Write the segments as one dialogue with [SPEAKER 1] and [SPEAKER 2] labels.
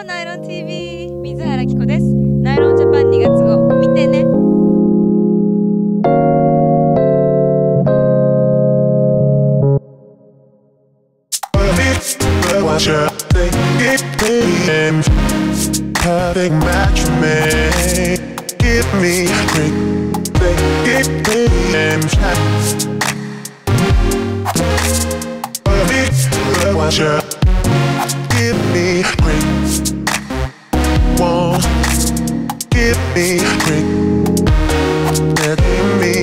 [SPEAKER 1] ーナイロン TV 水原希子ですナイロンジャパン2月号見てね
[SPEAKER 2] Watch your give me Give me.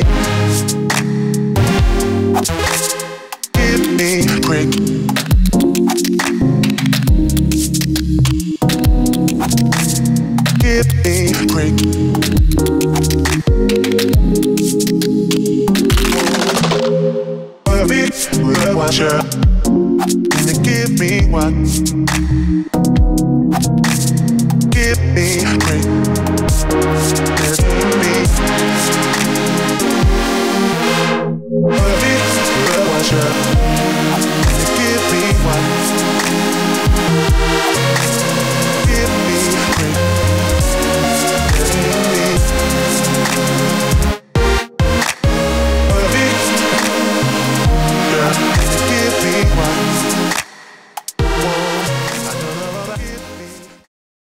[SPEAKER 2] Give me break. Give me quick Love it, love watcher Give me what? Give me quick future